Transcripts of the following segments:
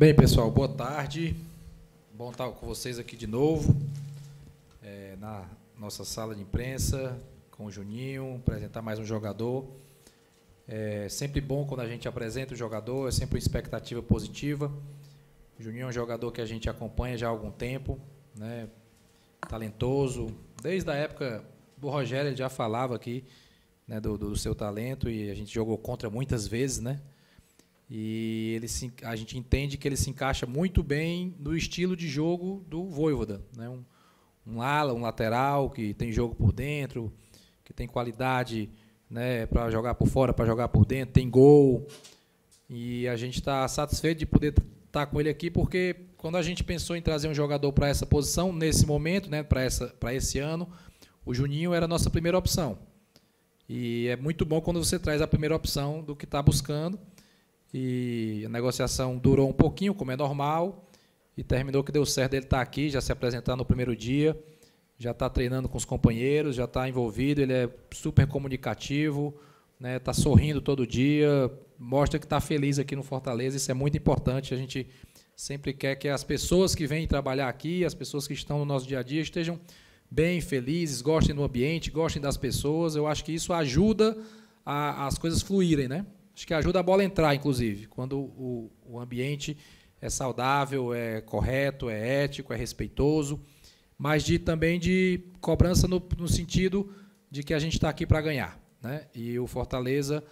Bem, pessoal, boa tarde. Bom estar com vocês aqui de novo, é, na nossa sala de imprensa, com o Juninho, apresentar mais um jogador. É sempre bom quando a gente apresenta o jogador, é sempre uma expectativa positiva. O Juninho é um jogador que a gente acompanha já há algum tempo, né? talentoso. Desde a época do Rogério, ele já falava aqui né, do, do seu talento e a gente jogou contra muitas vezes, né? E ele se, a gente entende que ele se encaixa muito bem no estilo de jogo do Voivoda. Né? Um, um ala, um lateral que tem jogo por dentro, que tem qualidade né, para jogar por fora, para jogar por dentro, tem gol. E a gente está satisfeito de poder estar tá com ele aqui, porque quando a gente pensou em trazer um jogador para essa posição, nesse momento, né, para esse ano, o Juninho era a nossa primeira opção. E é muito bom quando você traz a primeira opção do que está buscando. E a negociação durou um pouquinho, como é normal, e terminou que deu certo ele estar tá aqui, já se apresentar no primeiro dia, já está treinando com os companheiros, já está envolvido, ele é super comunicativo, está né, tá sorrindo todo dia, mostra que está feliz aqui no Fortaleza, isso é muito importante, a gente sempre quer que as pessoas que vêm trabalhar aqui, as pessoas que estão no nosso dia a dia, estejam bem, felizes, gostem do ambiente, gostem das pessoas, eu acho que isso ajuda a, as coisas fluírem, né? Acho que ajuda a bola a entrar, inclusive, quando o, o ambiente é saudável, é correto, é ético, é respeitoso, mas de, também de cobrança no, no sentido de que a gente está aqui para ganhar. Né? E o Fortaleza,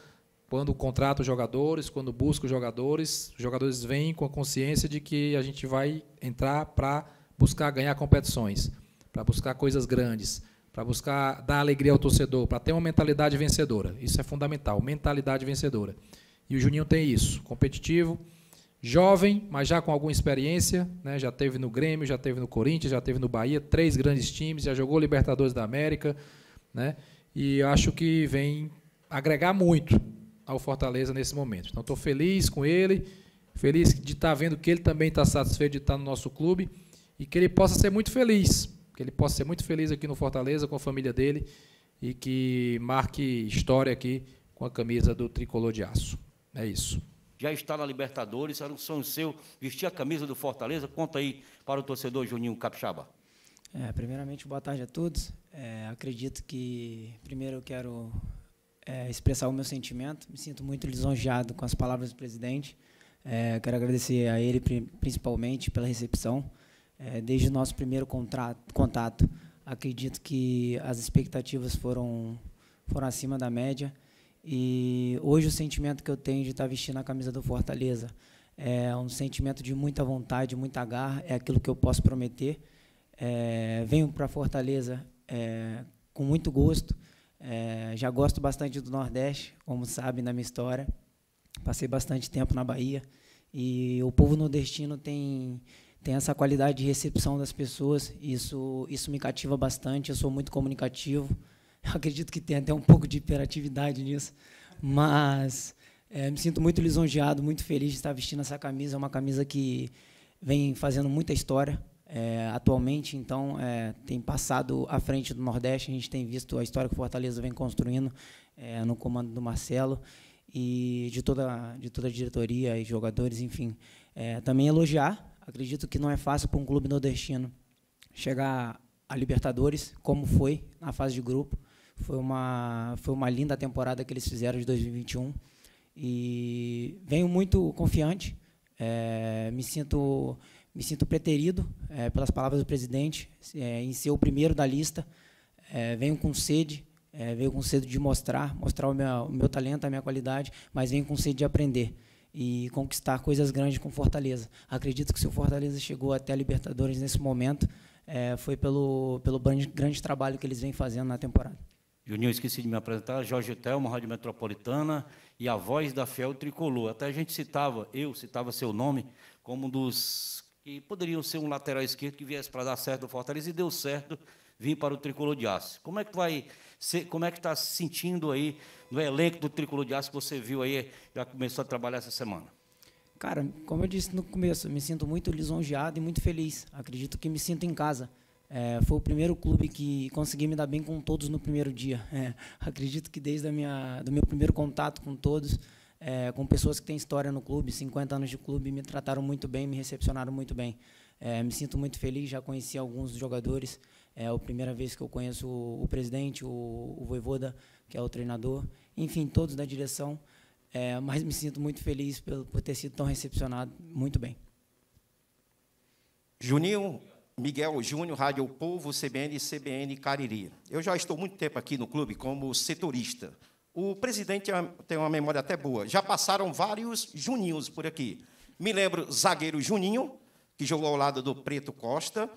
quando contrata os jogadores, quando busca os jogadores, os jogadores vêm com a consciência de que a gente vai entrar para buscar ganhar competições, para buscar coisas grandes, para buscar dar alegria ao torcedor, para ter uma mentalidade vencedora. Isso é fundamental, mentalidade vencedora. E o Juninho tem isso, competitivo, jovem, mas já com alguma experiência, né? já teve no Grêmio, já teve no Corinthians, já teve no Bahia, três grandes times, já jogou Libertadores da América, né? e acho que vem agregar muito ao Fortaleza nesse momento. Então estou feliz com ele, feliz de estar tá vendo que ele também está satisfeito de estar tá no nosso clube e que ele possa ser muito feliz que ele possa ser muito feliz aqui no Fortaleza com a família dele e que marque história aqui com a camisa do tricolor de aço. É isso. Já está na Libertadores, era um sonho seu vestir a camisa do Fortaleza. Conta aí para o torcedor Juninho Capixaba. É, primeiramente, boa tarde a todos. É, acredito que, primeiro, eu quero é, expressar o meu sentimento. Me sinto muito lisonjeado com as palavras do presidente. É, quero agradecer a ele, principalmente, pela recepção é, desde o nosso primeiro contrato, contato. Acredito que as expectativas foram, foram acima da média. E hoje o sentimento que eu tenho de estar vestindo a camisa do Fortaleza é um sentimento de muita vontade, muita garra, é aquilo que eu posso prometer. É, venho para Fortaleza é, com muito gosto. É, já gosto bastante do Nordeste, como sabe na minha história. Passei bastante tempo na Bahia e o povo nordestino tem tem essa qualidade de recepção das pessoas. Isso, isso me cativa bastante. Eu sou muito comunicativo. Eu acredito que tem até um pouco de hiperatividade nisso. Mas é, me sinto muito lisonjeado, muito feliz de estar vestindo essa camisa. É uma camisa que vem fazendo muita história é, atualmente. Então, é, tem passado à frente do Nordeste. A gente tem visto a história que Fortaleza vem construindo é, no comando do Marcelo e de toda, de toda a diretoria e jogadores, enfim. É, também elogiar Acredito que não é fácil para um clube nordestino chegar a Libertadores, como foi na fase de grupo. Foi uma, foi uma linda temporada que eles fizeram de 2021. E venho muito confiante, é, me, sinto, me sinto preterido é, pelas palavras do presidente é, em ser o primeiro da lista. Venho com sede, venho com sede de mostrar, mostrar o meu, o meu talento, a minha qualidade, mas venho com sede de aprender e conquistar coisas grandes com Fortaleza. Acredito que se o Fortaleza chegou até a Libertadores nesse momento, é, foi pelo, pelo grande, grande trabalho que eles vêm fazendo na temporada. Juninho, esqueci de me apresentar, Jorge Telmo, Rádio Metropolitana e a voz da Fiel Tricolor. Até a gente citava, eu citava seu nome, como um dos que poderiam ser um lateral esquerdo que viesse para dar certo no Fortaleza e deu certo vir para o Tricolor de Aço. Como é que vai ser, como é que está se sentindo aí no elenco do Tricolor de Aço que você viu aí, já começou a trabalhar essa semana? Cara, como eu disse no começo, me sinto muito lisonjeado e muito feliz. Acredito que me sinto em casa. É, foi o primeiro clube que consegui me dar bem com todos no primeiro dia. É, acredito que desde a minha, do meu primeiro contato com todos, é, com pessoas que têm história no clube, 50 anos de clube, me trataram muito bem, me recepcionaram muito bem. É, me sinto muito feliz, já conheci alguns jogadores. É a primeira vez que eu conheço o, o presidente, o, o Voivoda, que é o treinador, enfim, todos da direção. É, mas me sinto muito feliz por, por ter sido tão recepcionado, muito bem. Juninho Miguel Júnior, Rádio Povo, CBN e CBN Cariri. Eu já estou muito tempo aqui no clube como setorista. O presidente tem uma memória até boa. Já passaram vários Juninhos por aqui. Me lembro zagueiro Juninho, que jogou ao lado do Preto Costa.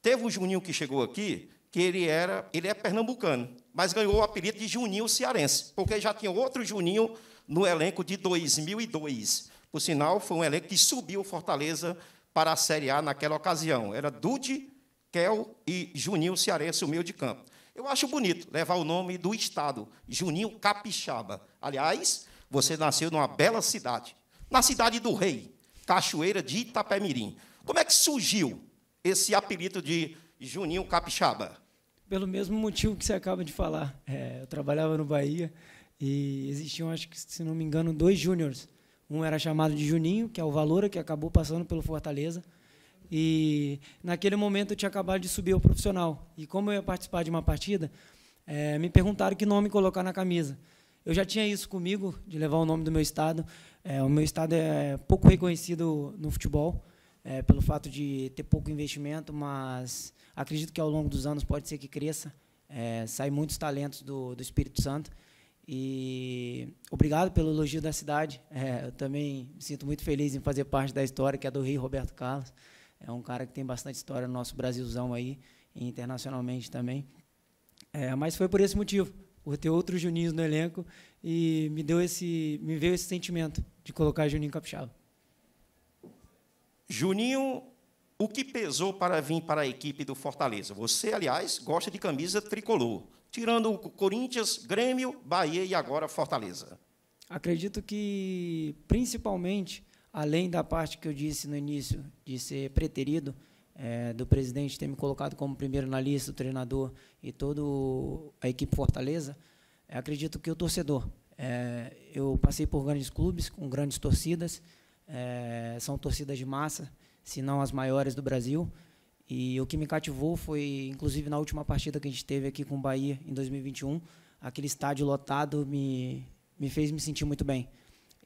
Teve um Juninho que chegou aqui, que ele era, ele é pernambucano, mas ganhou o apelido de Juninho Cearense, porque já tinha outro Juninho no elenco de 2002. Por sinal, foi um elenco que subiu Fortaleza para a Série A naquela ocasião. Era Dude, Kel e Juninho Cearense, o meio de campo. Eu acho bonito levar o nome do estado, Juninho Capixaba. Aliás, você nasceu numa bela cidade, na cidade do Rei, Cachoeira de Itapemirim. Como é que surgiu esse apelido de Juninho Capixaba? Pelo mesmo motivo que você acaba de falar. É, eu trabalhava no Bahia e existiam, acho que, se não me engano, dois júniores. Um era chamado de Juninho, que é o Valora, que acabou passando pelo Fortaleza. E naquele momento eu tinha acabado de subir ao profissional. E como eu ia participar de uma partida, é, me perguntaram que nome colocar na camisa. Eu já tinha isso comigo, de levar o nome do meu estado. É, o meu estado é pouco reconhecido no futebol, é, pelo fato de ter pouco investimento, mas acredito que ao longo dos anos pode ser que cresça. É, sai muitos talentos do, do Espírito Santo. E obrigado pelo elogio da cidade. É, eu também me sinto muito feliz em fazer parte da história que é do Rei Roberto Carlos. É um cara que tem bastante história no nosso Brasilzão aí, e internacionalmente também. É, mas foi por esse motivo, por ter outros Juninhos no elenco e me deu esse, me veio esse sentimento de colocar Juninho Capixaba. Juninho, o que pesou para vir para a equipe do Fortaleza? Você, aliás, gosta de camisa tricolor, tirando o Corinthians, Grêmio, Bahia e agora Fortaleza. Acredito que, principalmente, além da parte que eu disse no início de ser preterido, é, do presidente ter me colocado como primeiro na lista, o treinador e toda a equipe Fortaleza, é, acredito que o torcedor. É, eu passei por grandes clubes, com grandes torcidas, é, são torcidas de massa, se não as maiores do Brasil, e o que me cativou foi, inclusive na última partida que a gente teve aqui com o Bahia, em 2021, aquele estádio lotado me, me fez me sentir muito bem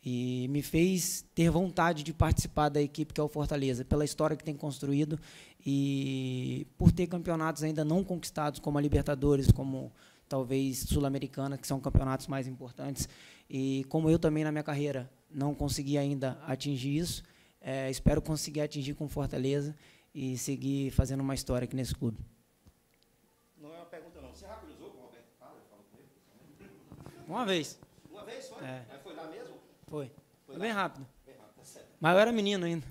e me fez ter vontade de participar da equipe que é o Fortaleza, pela história que tem construído e por ter campeonatos ainda não conquistados, como a Libertadores, como talvez Sul-Americana, que são campeonatos mais importantes. E como eu também na minha carreira não consegui ainda atingir isso, é, espero conseguir atingir com Fortaleza e seguir fazendo uma história aqui nesse clube. Não é uma pergunta, não. Você já cruzou com o Roberto Carlos? Uma vez. Uma vez foi? É. Mas foi lá mesmo? Foi. Foi, bem rápido. Bem rápido, tá certo. Mas eu era menino ainda.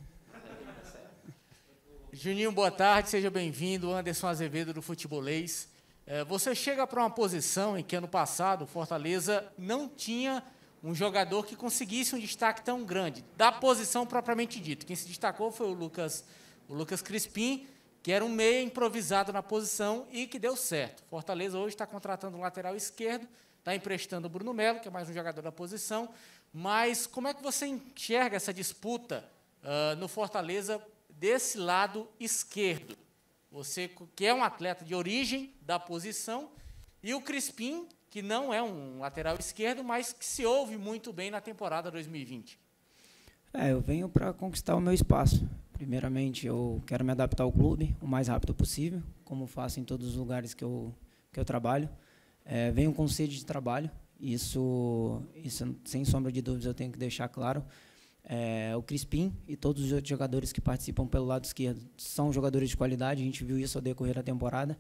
Juninho, boa tarde, seja bem-vindo. Anderson Azevedo do Futebolês. É, você chega para uma posição em que ano passado o Fortaleza não tinha um jogador que conseguisse um destaque tão grande, da posição propriamente dito. Quem se destacou foi o Lucas, o Lucas Crispim, que era um meia improvisado na posição e que deu certo. Fortaleza hoje está contratando um lateral esquerdo, está emprestando o Bruno Melo, que é mais um jogador da posição, mas como é que você enxerga essa disputa uh, no Fortaleza desse lado esquerdo? Você que é um atleta de origem da posição e o Crispim, que não é um lateral esquerdo, mas que se ouve muito bem na temporada 2020. É, eu venho para conquistar o meu espaço. Primeiramente, eu quero me adaptar ao clube o mais rápido possível, como faço em todos os lugares que eu, que eu trabalho. É, venho com sede de trabalho, isso, isso, sem sombra de dúvidas, eu tenho que deixar claro. É, o Crispim e todos os outros jogadores que participam pelo lado esquerdo são jogadores de qualidade, a gente viu isso ao decorrer da temporada.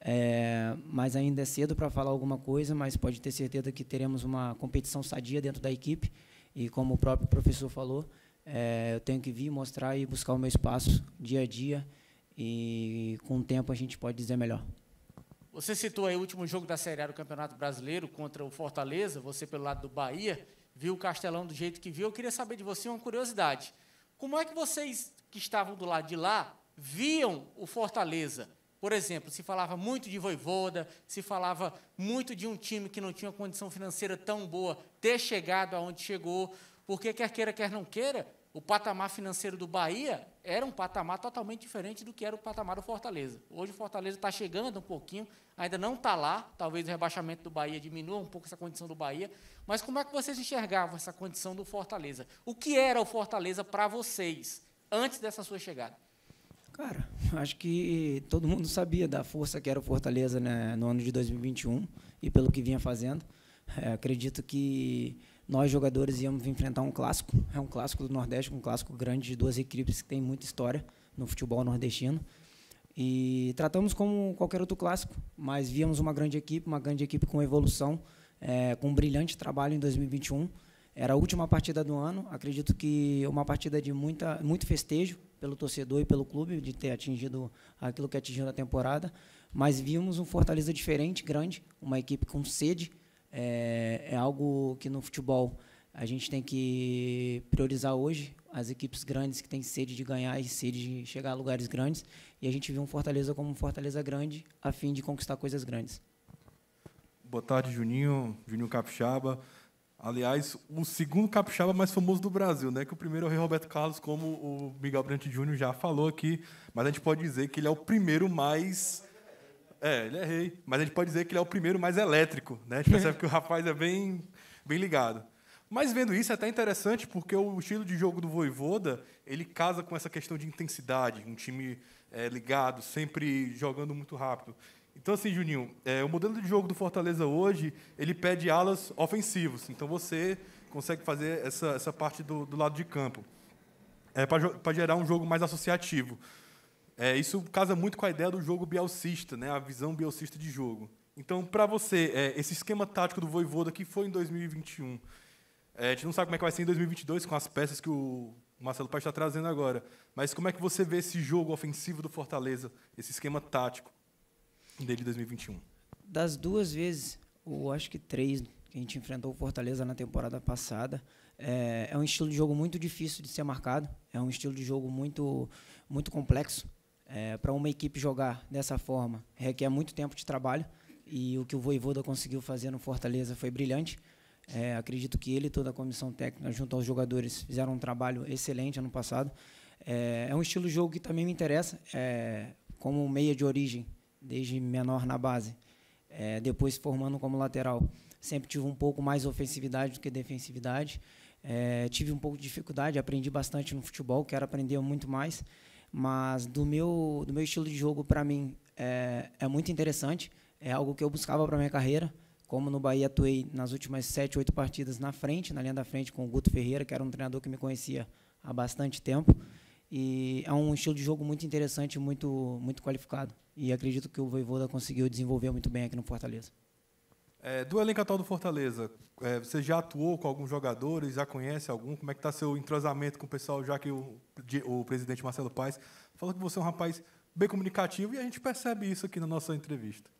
É, mas ainda é cedo para falar alguma coisa, mas pode ter certeza que teremos uma competição sadia dentro da equipe. E como o próprio professor falou, é, eu tenho que vir mostrar e buscar o meu espaço dia a dia. E com o tempo a gente pode dizer melhor. Você citou aí o último jogo da Série A do Campeonato Brasileiro contra o Fortaleza, você pelo lado do Bahia, viu o Castelão do jeito que viu. Eu queria saber de você uma curiosidade. Como é que vocês que estavam do lado de lá viam o Fortaleza? Por exemplo, se falava muito de Voivoda, se falava muito de um time que não tinha condição financeira tão boa ter chegado aonde chegou, porque quer queira, quer não queira, o patamar financeiro do Bahia era um patamar totalmente diferente do que era o patamar do Fortaleza. Hoje o Fortaleza está chegando um pouquinho, ainda não está lá, talvez o rebaixamento do Bahia diminua um pouco essa condição do Bahia, mas como é que vocês enxergavam essa condição do Fortaleza? O que era o Fortaleza para vocês antes dessa sua chegada? Cara, acho que todo mundo sabia da força que era o Fortaleza né, no ano de 2021 e pelo que vinha fazendo. É, acredito que nós jogadores íamos enfrentar um clássico, é um clássico do Nordeste, um clássico grande de duas equipes que tem muita história no futebol nordestino. E tratamos como qualquer outro clássico, mas víamos uma grande equipe, uma grande equipe com evolução, é, com um brilhante trabalho em 2021. Era a última partida do ano, acredito que uma partida de muita, muito festejo, pelo torcedor e pelo clube de ter atingido aquilo que atingiu na temporada, mas vimos um Fortaleza diferente, grande, uma equipe com sede. É, é algo que no futebol a gente tem que priorizar hoje, as equipes grandes que têm sede de ganhar e sede de chegar a lugares grandes, e a gente viu um Fortaleza como um Fortaleza grande, a fim de conquistar coisas grandes. Boa tarde, Juninho, Juninho Capixaba. Aliás, o segundo capixaba mais famoso do Brasil, né? Que o primeiro é o Rei Roberto Carlos, como o Miguel Brante Júnior já falou aqui, mas a gente pode dizer que ele é o primeiro mais é, ele é rei, mas a gente pode dizer que ele é o primeiro mais elétrico, né? A gente percebe que o rapaz é bem bem ligado. Mas vendo isso é até interessante porque o estilo de jogo do Voivoda, ele casa com essa questão de intensidade, um time é, ligado, sempre jogando muito rápido. Então, assim, Juninho, é, o modelo de jogo do Fortaleza hoje, ele pede alas ofensivos. Então, você consegue fazer essa, essa parte do, do lado de campo. É, para gerar um jogo mais associativo. É, isso casa muito com a ideia do jogo bielcista, né, a visão bielcista de jogo. Então, para você, é, esse esquema tático do Voivoda que foi em 2021, é, a gente não sabe como é que vai ser em 2022 com as peças que o Marcelo Paz está trazendo agora, mas como é que você vê esse jogo ofensivo do Fortaleza, esse esquema tático? Dele 2021? Das duas vezes, ou acho que três, que a gente enfrentou o Fortaleza na temporada passada, é, é, um estilo de jogo muito difícil de ser marcado, é um estilo de jogo muito, muito complexo. É, Para uma equipe jogar dessa forma, requer muito tempo de trabalho, e o que o Voivoda conseguiu fazer no Fortaleza foi brilhante. É, acredito que ele e toda a comissão técnica, junto aos jogadores, fizeram um trabalho excelente ano passado. É, é um estilo de jogo que também me interessa. É, como meia de origem, desde menor na base. É, depois formando como lateral, sempre tive um pouco mais ofensividade do que defensividade. É, tive um pouco de dificuldade, aprendi bastante no futebol, quero aprender muito mais. Mas do meu, do meu estilo de jogo, para mim, é, é muito interessante. É algo que eu buscava para minha carreira. Como no Bahia atuei nas últimas sete, oito partidas na frente, na linha da frente, com o Guto Ferreira, que era um treinador que me conhecia há bastante tempo. E é um estilo de jogo muito interessante, muito, muito qualificado. E acredito que o Voivoda conseguiu desenvolver muito bem aqui no Fortaleza. É, do elenco atual do Fortaleza, é, você já atuou com alguns jogadores, já conhece algum? Como é que está seu entrosamento com o pessoal, já que o, o presidente Marcelo Paes falou que você é um rapaz bem comunicativo e a gente percebe isso aqui na nossa entrevista.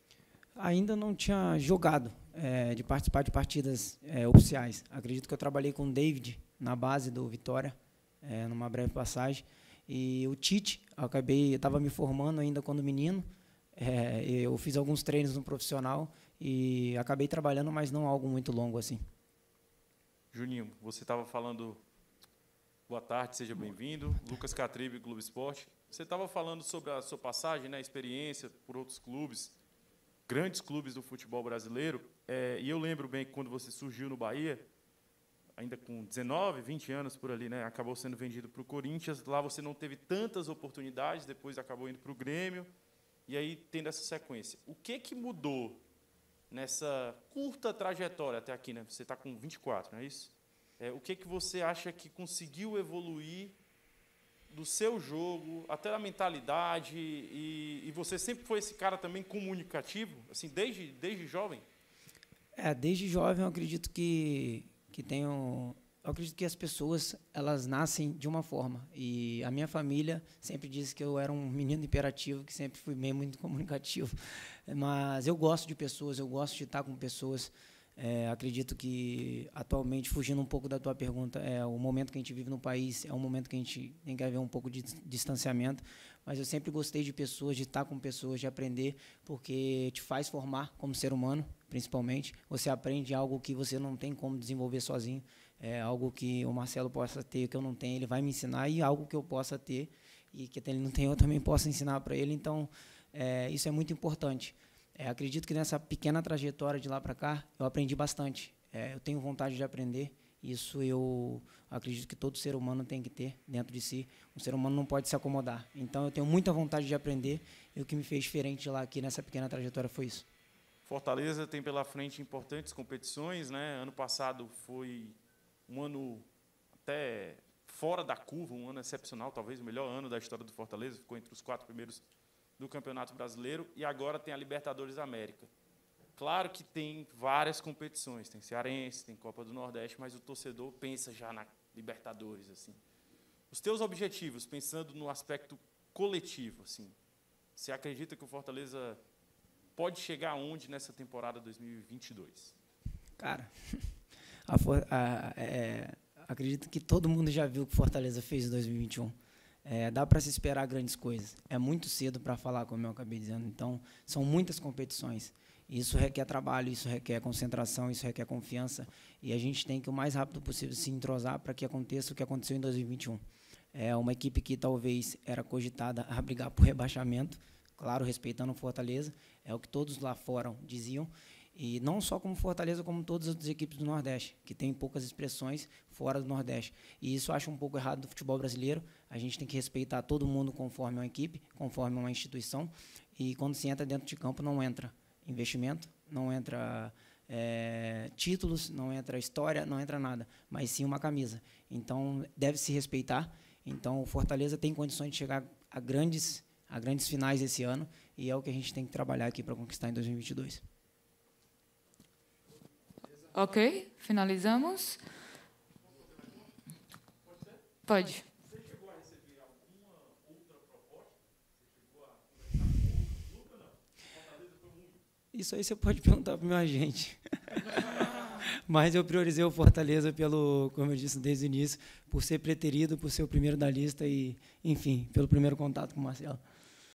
Ainda não tinha jogado é, de participar de partidas é, oficiais. Acredito que eu trabalhei com o David na base do Vitória, é, numa breve passagem. E o Tite, eu acabei, estava me formando ainda quando menino. É, eu fiz alguns treinos no profissional e acabei trabalhando, mas não algo muito longo assim. Juninho, você estava falando. Boa tarde, seja bem-vindo. Lucas Catribe, Clube Esporte. Você estava falando sobre a sua passagem, né, experiência por outros clubes, grandes clubes do futebol brasileiro. É, e eu lembro bem que quando você surgiu no Bahia, ainda com 19, 20 anos por ali, né? Acabou sendo vendido para o Corinthians. Lá você não teve tantas oportunidades, depois acabou indo para o Grêmio. E aí tendo essa sequência. O que que mudou nessa curta trajetória até aqui, né? Você está com 24, não é isso? É, o que que você acha que conseguiu evoluir do seu jogo, até da mentalidade, e, e, você sempre foi esse cara também comunicativo, assim, desde, desde jovem? É, desde jovem eu acredito que que tenho eu acredito que as pessoas elas nascem de uma forma. E a minha família sempre disse que eu era um menino imperativo que sempre fui meio muito comunicativo. Mas eu gosto de pessoas eu gosto de estar com pessoas. É, acredito que atualmente, fugindo um pouco da tua pergunta, é o momento que a gente vive no país é um momento que a gente tem que haver um pouco de distanciamento, mas eu sempre gostei de pessoas, de estar com pessoas, de aprender, porque te faz formar como ser humano, principalmente. Você aprende algo que você não tem como desenvolver sozinho, é algo que o Marcelo possa ter que eu não tenho, ele vai me ensinar e algo que eu possa ter e que ele não tem eu também posso ensinar para ele. Então, é, isso é muito importante. É, acredito que nessa pequena trajetória de lá para cá, eu aprendi bastante. É, eu tenho vontade de aprender. Isso eu acredito que todo ser humano tem que ter dentro de si. Um ser humano não pode se acomodar. Então eu tenho muita vontade de aprender e o que me fez diferente lá aqui nessa pequena trajetória foi isso. Fortaleza tem pela frente importantes competições, né? Ano passado foi um ano até fora da curva, um ano excepcional, talvez o melhor ano da história do Fortaleza, ficou entre os quatro primeiros do Campeonato Brasileiro e agora tem a Libertadores América. Claro que tem várias competições, tem Cearense, tem Copa do Nordeste, mas o torcedor pensa já na Libertadores assim. Os teus objetivos, pensando no aspecto coletivo, assim, você acredita que o Fortaleza pode chegar aonde nessa temporada 2022? Cara, a, a, é, acredito que todo mundo já viu o que Fortaleza fez em 2021. É, dá para se esperar grandes coisas. É muito cedo para falar, como eu acabei dizendo. Então, são muitas competições. Isso requer trabalho, isso requer concentração, isso requer confiança. E a gente tem que, o mais rápido possível, se entrosar para que aconteça o que aconteceu em 2021. É uma equipe que talvez era cogitada a brigar por rebaixamento, claro, respeitando Fortaleza, é o que todos lá fora diziam. E não só como Fortaleza, como todas as outras equipes do Nordeste, que tem poucas expressões fora do Nordeste. E isso eu acho um pouco errado do futebol brasileiro. A gente tem que respeitar todo mundo conforme uma equipe, conforme uma instituição. E quando se entra dentro de campo, não entra investimento, não entra é, títulos, não entra história, não entra nada, mas sim uma camisa. Então, deve se respeitar. Então, o Fortaleza tem condições de chegar a grandes, a grandes finais esse ano e é o que a gente tem que trabalhar aqui para conquistar em 2022. Ok, finalizamos. Pode. Isso aí você pode perguntar para o meu agente. Mas eu priorizei o Fortaleza pelo, como eu disse desde o início, por ser preterido, por ser o primeiro da lista e, enfim, pelo primeiro contato com o Marcelo.